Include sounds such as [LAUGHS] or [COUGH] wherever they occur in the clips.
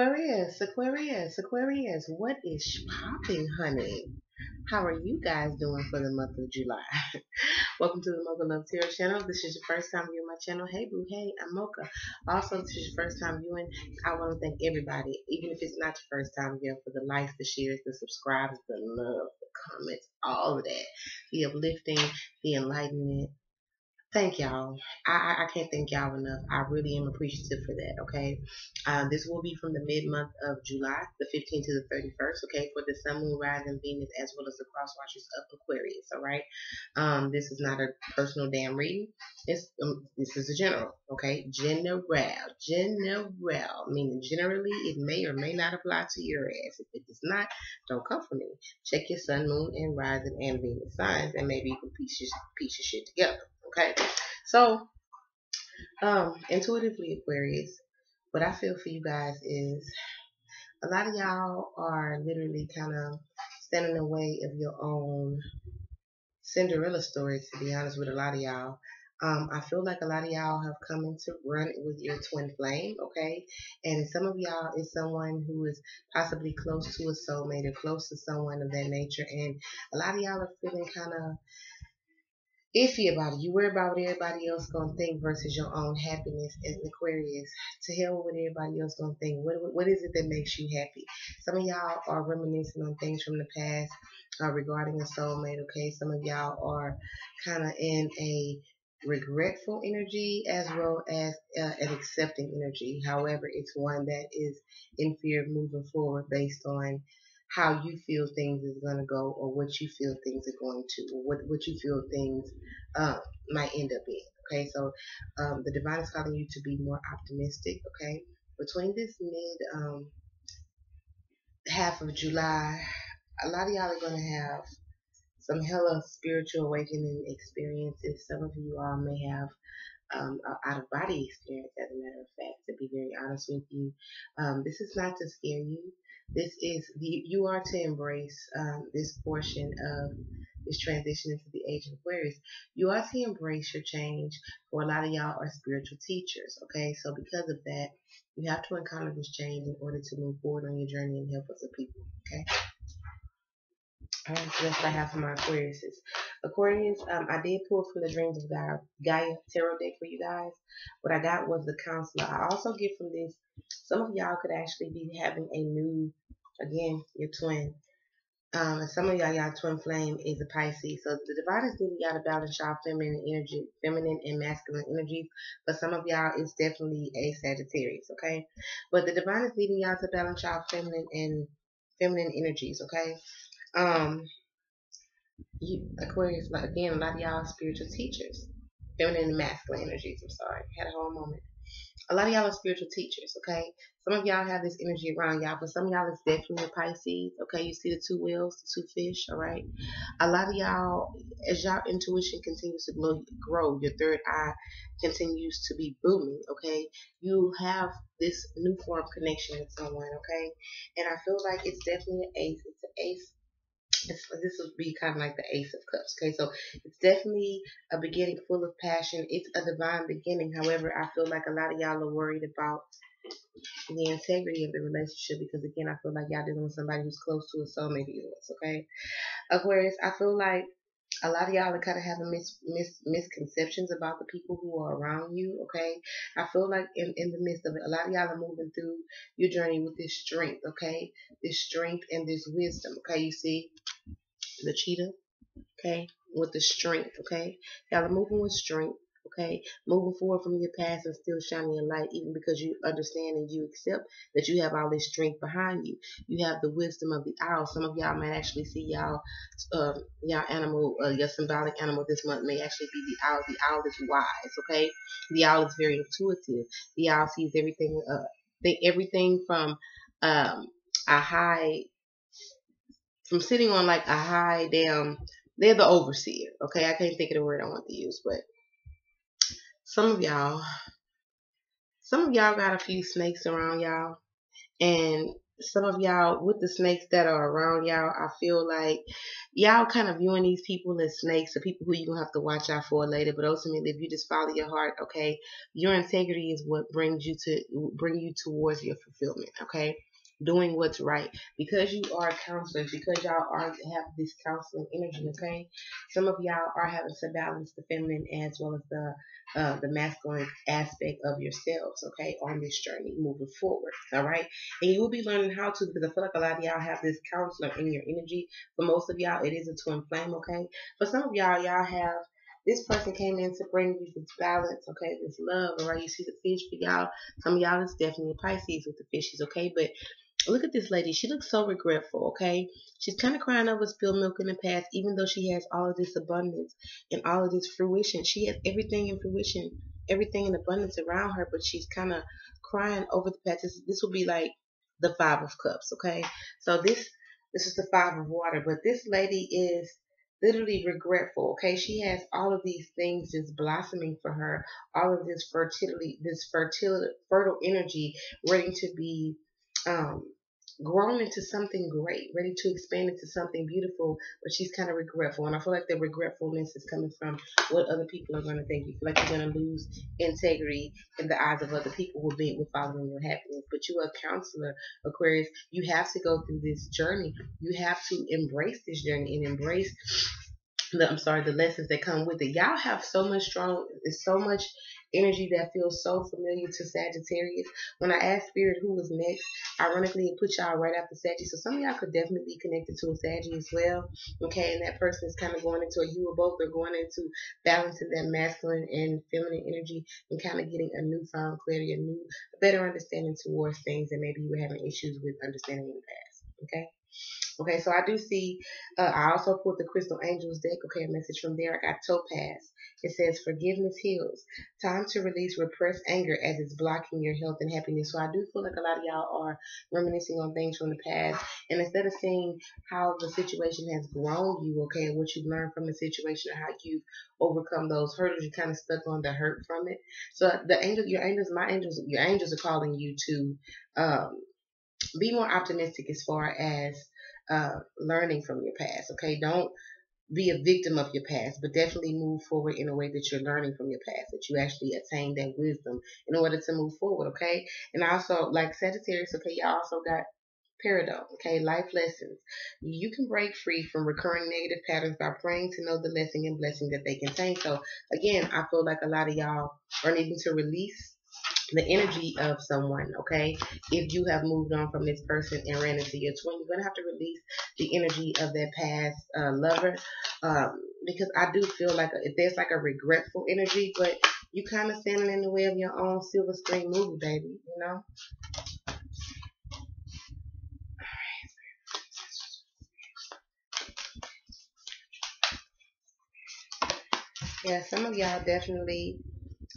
Aquarius, Aquarius, Aquarius, what is popping, honey? How are you guys doing for the month of July? [LAUGHS] Welcome to the Mocha Love Tarot channel. This is your first time viewing my channel. Hey boo, hey, I'm Mocha. Also, this is your first time viewing. I want to thank everybody, even if it's not your first time viewing, for the likes, the shares, the subscribes, the love, the comments, all of that. The uplifting, the enlightenment, thank y'all. I, I can't thank y'all enough. I really am appreciative for that. Okay. Uh, this will be from the mid month of July, the 15th to the 31st. Okay. For the sun, moon, rising, Venus, as well as the cross watchers of Aquarius. All right. Um, this is not a personal damn reading. It's, um, this is a general. Okay. General. General. Meaning generally, it may or may not apply to your ass. If it does not, don't come for me. Check your sun, moon, and rising and Venus signs, and maybe you can piece your, piece your shit together. Okay. So, um, intuitively, Aquarius, what I feel for you guys is a lot of y'all are literally kind of standing in the way of your own Cinderella story, to be honest with a lot of y'all. Um, I feel like a lot of y'all have come into run with your twin flame, okay? And some of y'all is someone who is possibly close to a soulmate or close to someone of that nature. And a lot of y'all are feeling kind of iffy about it. You worry about what everybody else gonna think versus your own happiness as an Aquarius. To hell with what everybody else gonna think. What what is it that makes you happy? Some of y'all are reminiscing on things from the past uh, regarding a soulmate. Okay, some of y'all are kind of in a regretful energy as well as uh, an accepting energy. However, it's one that is in fear of moving forward based on how you feel things is going to go or what you feel things are going to or what, what you feel things uh, might end up being. Okay, so um, the divine is calling you to be more optimistic. Okay, between this mid um, half of July, a lot of y'all are going to have some hella spiritual awakening experiences. Some of you all may have um, out of body experience, as a matter of fact, to be very honest with you. Um, this is not to scare you. This is the, you are to embrace um, this portion of this transition into the age of Aquarius. You are to embrace your change. For a lot of y'all are spiritual teachers. Okay, so because of that, you have to encounter this change in order to move forward on your journey and help other people. Okay. Alright, so that's what I have for my Aquariuses. Aquarius, um, I did pull from the Dreams of Gaia, Gaia Tarot deck for you guys. What I got was the Counselor. I also get from this, some of y'all could actually be having a new Again, your twin. Um, and some of y'all, y'all twin flame is a Pisces. So the divine is leading y'all to balance y'all feminine energy, feminine and masculine energies. But some of y'all is definitely a Sagittarius, okay? But the divine is leading y'all to balance y'all feminine and feminine energies, okay? Um, you Aquarius, again, a lot of y'all spiritual teachers, feminine and masculine energies. I'm sorry, had a whole moment a lot of y'all are spiritual teachers, okay? Some of y'all have this energy around y'all, but some of y'all is definitely Pisces, okay? You see the two wheels, the two fish, all right? A lot of y'all, as y'all intuition continues to grow, grow, your third eye continues to be booming, okay? You have this new form connection with someone, okay? And I feel like it's definitely an ace. It's an ace this would be kind of like the Ace of Cups. Okay, so it's definitely a beginning full of passion. It's a divine beginning. However, I feel like a lot of y'all are worried about the integrity of the relationship because again, I feel like y'all dealing with somebody who's close to a soulmate of yours. Okay, Aquarius, I feel like a lot of y'all are kind of having mis, mis, misconceptions about the people who are around you, okay? I feel like in, in the midst of it, a lot of y'all are moving through your journey with this strength, okay? This strength and this wisdom, okay? You see the cheetah, okay? With the strength, okay? Y'all are moving with strength Okay, moving forward from your past and still shining your light, even because you understand and you accept that you have all this strength behind you. You have the wisdom of the owl. Some of y'all might actually see y'all, um, y'all animal, uh, your symbolic animal this month may actually be the owl. The owl is wise. Okay, the owl is very intuitive. The owl sees everything, uh, they, everything from um, a high, from sitting on like a high damn. They're the overseer. Okay, I can't think of the word I want to use, but some of y'all, some of y'all got a few snakes around y'all, and some of y'all with the snakes that are around y'all, I feel like y'all kind of viewing these people as snakes, the people who you're gonna have to watch out for later. But ultimately, if you just follow your heart, okay, your integrity is what brings you to bring you towards your fulfillment. Okay, doing what's right because you are counselors because y'all are have this counseling energy okay some of y'all are having to balance the feminine as well as the uh, the masculine aspect of yourselves okay on this journey moving forward all right and you will be learning how to because i feel like a lot of y'all have this counselor in your energy for most of y'all it is a twin flame okay for some of y'all y'all have this person came in to bring you this balance, okay, this love, all right? You see the fish for y'all. Some of y'all is definitely Pisces with the fishes, okay? But Look at this lady. She looks so regretful, okay? She's kind of crying over spilled milk in the past, even though she has all of this abundance and all of this fruition. She has everything in fruition, everything in abundance around her, but she's kind of crying over the past. This, this will be like the Five of Cups, okay? So this this is the Five of Water, but this lady is literally regretful, okay? She has all of these things just blossoming for her, all of this fertility, this fertility, fertile energy ready to be um, grown into something great, ready to expand into something beautiful, but she's kind of regretful. And I feel like the regretfulness is coming from what other people are going to think. You feel like you're going to lose integrity in the eyes of other people who be with following your happiness. But you are a counselor, Aquarius. You have to go through this journey. You have to embrace this journey and embrace the, I'm sorry, the lessons that come with it. Y'all have so much strong, so much energy that feels so familiar to Sagittarius. When I asked Spirit who was next, ironically, it put y'all right after Sagittarius. So some of y'all could definitely be connected to a Sagittarius as well. Okay, and that person is kind of going into, a you or both They're going into balancing that masculine and feminine energy and kind of getting a newfound clarity, a new, better understanding towards things that maybe you were having issues with understanding in the past. Okay. Okay, so I do see, uh, I also put the Crystal Angels deck. Okay, a message from there. I got Topaz. It says, Forgiveness heals. Time to release repressed anger as it's blocking your health and happiness. So I do feel like a lot of y'all are reminiscing on things from the past. And instead of seeing how the situation has grown you, okay, what you've learned from the situation or how you've overcome those hurdles, you're kind of stuck on the hurt from it. So the angels, your angels, my angels, your angels are calling you to um, be more optimistic as far as uh, learning from your past. Okay, don't be a victim of your past, but definitely move forward in a way that you're learning from your past, that you actually attain that wisdom in order to move forward. Okay, and also like Sagittarius. Okay, you also got Peridot, okay, life lessons. You can break free from recurring negative patterns by praying to know the lesson and blessing that they contain. So again, I feel like a lot of y'all are needing to release the energy of someone, okay? If you have moved on from this person and ran into your twin, you're going to have to release the energy of that past uh, lover um, because I do feel like if there's like a regretful energy, but you kind of standing in the way of your own silver screen movie, baby, you know? Yeah, some of y'all definitely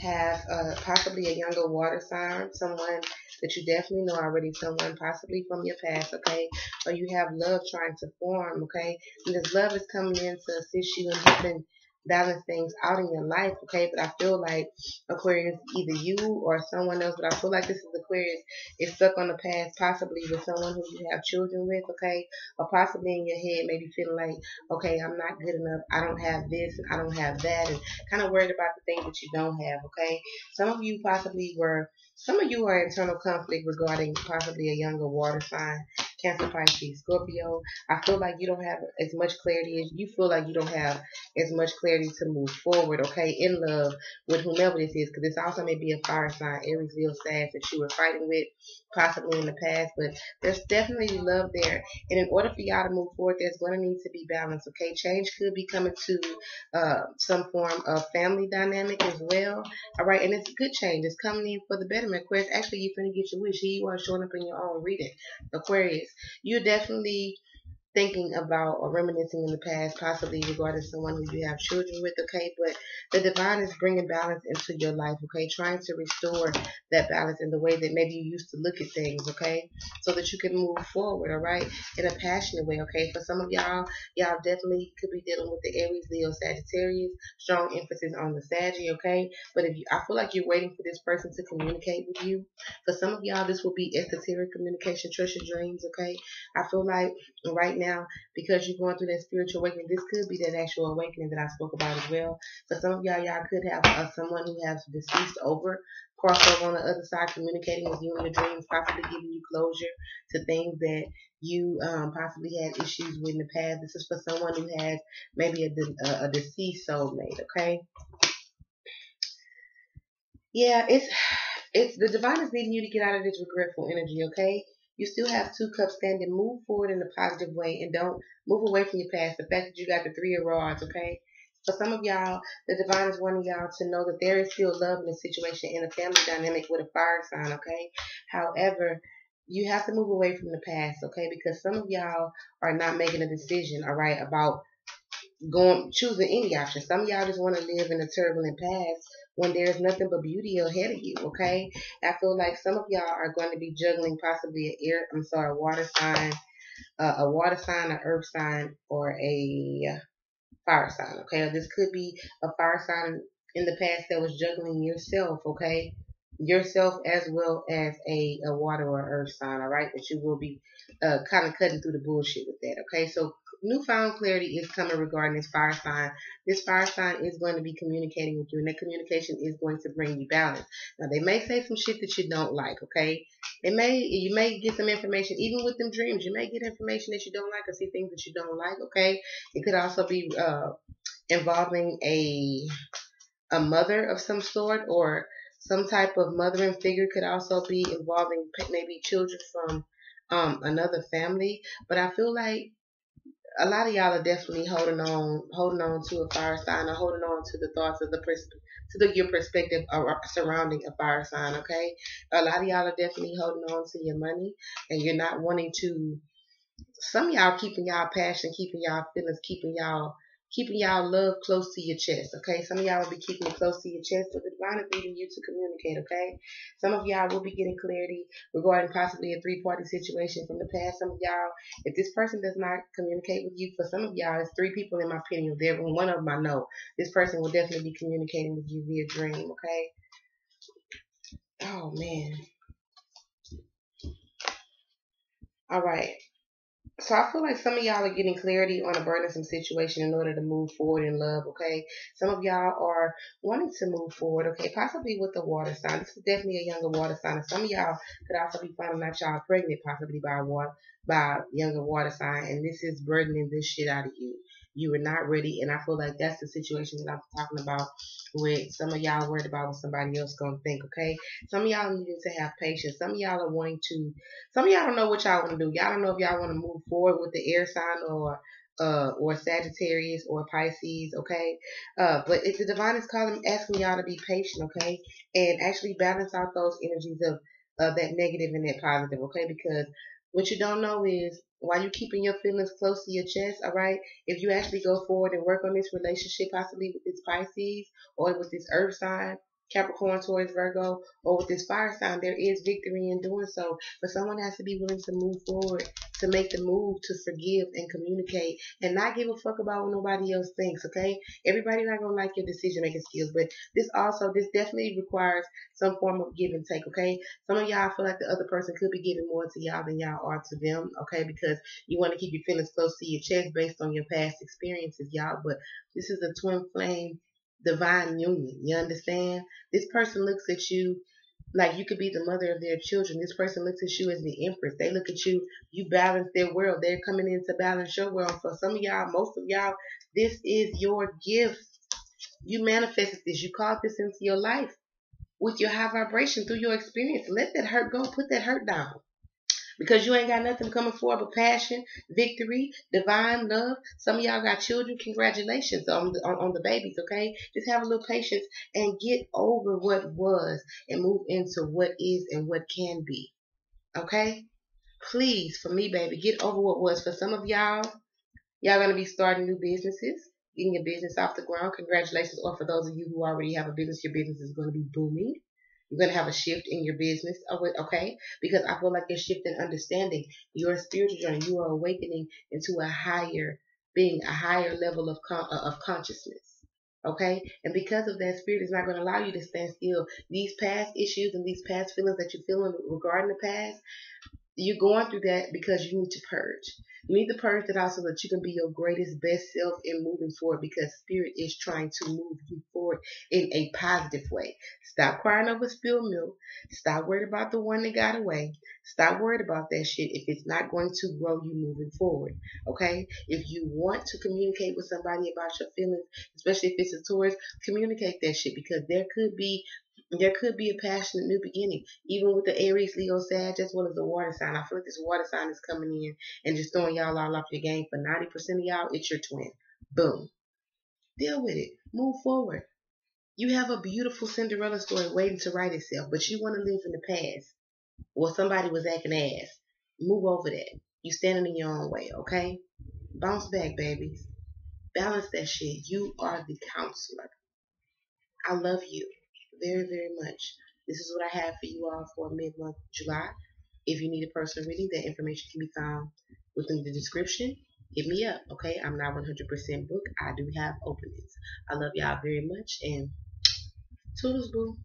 have uh, possibly a younger water sign, someone that you definitely know already, someone possibly from your past, okay? Or you have love trying to form, okay? And this love is coming in to assist you in helping balance things out in your life, okay? But I feel like Aquarius, either you or someone else, but I feel like this is Aquarius is stuck on the past, possibly with someone who you have children with, okay? Or possibly in your head, maybe feeling like, okay, I'm not good enough, I don't have this, and I don't have that, and kind of worried about the things that you don't have, okay? Some of you possibly were, some of you are internal conflict regarding possibly a younger water sign Cancer, Pisces, Scorpio. I feel like you don't have as much clarity as you feel like you don't have as much clarity to move forward, okay, in love with whomever this is, because this also may be a fire sign, Aries, Leo, Sag that you were fighting with possibly in the past, but there's definitely love there. And in order for y'all to move forward, there's going to need to be balance, okay? Change could be coming to uh, some form of family dynamic as well, all right? And it's a good change. It's coming in for the betterment. Aquarius, actually, you're going to get your wish. Here you are showing up in your own reading. Aquarius, you're definitely thinking about or reminiscing in the past, possibly regarding someone who you have children with, okay? But the divine is bringing balance into your life, okay? Trying to restore that balance in the way that maybe you used to look at things, okay? So that you can move forward, all right? In a passionate way, okay? For some of y'all, y'all definitely could be dealing with the Aries, Leo, Sagittarius, strong emphasis on the Saggy, okay? But if you, I feel like you're waiting for this person to communicate with you. For some of y'all, this will be esoteric communication, your dreams, okay? I feel like right now because you're going through that spiritual awakening. This could be that actual awakening that I spoke about as well. For some of y'all, y'all could have uh, someone who has deceased over, crossover on the other side, communicating with you in your dreams, possibly giving you closure to things that you um, possibly had issues with in the past. This is for someone who has maybe a, a, a deceased soulmate, okay? Yeah, it's it's the divine is needing you to get out of this regretful energy, okay? You still have two cups standing. Move forward in a positive way and don't move away from your past. The fact that you got the three of rods, okay? For some of y'all, the divine is wanting y'all to know that there is still love in the situation in a family dynamic with a fire sign, okay? However, you have to move away from the past, okay? Because some of y'all are not making a decision, all right, about going choosing any option. Some of y'all just want to live in a turbulent past when there's nothing but beauty ahead of you, okay? I feel like some of y'all are going to be juggling possibly an air, I'm sorry, a water sign, uh, a water sign, an earth sign, or a fire sign, okay? This could be a fire sign in the past that was juggling yourself, okay? Yourself as well as a, a water or earth sign, all right? That you will be uh, kind of cutting through the bullshit with that, okay? So newfound clarity is coming regarding this fire sign. This fire sign is going to be communicating with you, and that communication is going to bring you balance. Now, they may say some shit that you don't like, okay? It may you may get some information, even with them dreams. You may get information that you don't like or see things that you don't like, okay? It could also be uh, involving a a mother of some sort or some type of mothering figure could also be involving maybe children from um, another family. But I feel like a lot of y'all are definitely holding on, holding on to a fire sign or holding on to the thoughts of the pers- to the, your perspective surrounding a fire sign. Okay, a lot of y'all are definitely holding on to your money, and you're not wanting to. Some y'all keeping y'all passion, keeping y'all feelings, keeping y'all keeping y'all love close to your chest, okay? Some of y'all will be keeping it close to your chest, but the divine is leading you to communicate, okay? Some of y'all will be getting clarity regarding possibly a three-party situation from the past. Some of y'all, if this person does not communicate with you, for some of y'all, it's three people in my opinion. There, one of them I know. This person will definitely be communicating with you via dream, okay? Oh man. All right. So I feel like some of y'all are getting clarity on a burdensome situation in order to move forward in love, okay? Some of y'all are wanting to move forward, okay? Possibly with the water sign. This is definitely a younger water sign. some of y'all could also be finding out y'all pregnant possibly by water by younger water sign and this is burdening this shit out of you you were not ready. And I feel like that's the situation that I'm talking about with some of y'all worried about what somebody else gonna think, okay? Some of y'all need to have patience. Some of y'all are wanting to some of y'all don't know what y'all wanna do. Y'all don't know if y'all wanna move forward with the air sign or uh, or Sagittarius or Pisces, okay? Uh, but if the divine is calling, asking y'all to be patient, okay? And actually balance out those energies of, of that negative and that positive, okay? Because what you don't know is while you're keeping your feelings close to your chest, all right, if you actually go forward and work on this relationship, possibly with this Pisces or with this Earth sign, Capricorn, Taurus, Virgo, or with this fire sign, there is victory in doing so. But someone has to be willing to move forward, to make the move, to forgive and communicate, and not give a fuck about what nobody else thinks. Okay, everybody not gonna like your decision making skills, but this also this definitely requires some form of give and take. Okay, some of y'all feel like the other person could be giving more to y'all than y'all are to them. Okay, because you want to keep your feelings close to your chest based on your past experiences, y'all. But this is a twin flame divine union. You understand? This person looks at you like you could be the mother of their children. This person looks at you as the empress. They look at you, you balance their world. They're coming in to balance your world. For some of y'all, most of y'all, this is your gift. You manifested this. You called this into your life with your high vibration through your experience. Let that hurt go. Put that hurt down because you ain't got nothing coming forward but passion, victory, divine love. Some of y'all got children. Congratulations on the, on, on the babies, okay? Just have a little patience and get over what was and move into what is and what can be, okay? please, for me, baby, get over what was. For some of y'all, y'all gonna be starting new businesses, getting your business off the ground. Congratulations. Or for those of you who already have a business, your business is gonna be booming. You're going to have a shift in your business, okay? Because I feel like you're shifting understanding. Your spiritual journey, you are awakening into a higher being, a higher level of con- uh, of consciousness. Okay? And because of that, spirit is not going to allow you to stand still. These past issues and these past feelings that you're feeling regarding the past, you're going through that because you need to purge. You need to purge that out so that you can be your greatest, best self in moving forward because spirit is trying to move you forward in a positive way. Stop crying over spilled milk. Stop worried about the one that got away. Stop worried about that shit if it's not going to grow you moving forward. Okay? If you want to communicate with somebody about your feelings, especially if it's a Taurus, communicate that shit because there could be there could be a passionate new beginning, even with the Aries, Leo, Sag, as well as the water sign. I feel like this water sign is coming in and just throwing y'all all off your game. For 90% of y'all, it's your twin. Boom. Deal with it. Move forward. You have a beautiful Cinderella story waiting to write itself, but you want to live in the past. Well, somebody was acting ass. Move over that. You standing in your own way, okay? Bounce back, babies. Balance that shit. You are the counselor. I love you very, very much. This is what I have for you all for mid-month July. If you need a personal reading, that information can be found within the description. Hit me up, okay? I'm not 100% booked. I do have openings. I love y'all very much, and toodles, boo.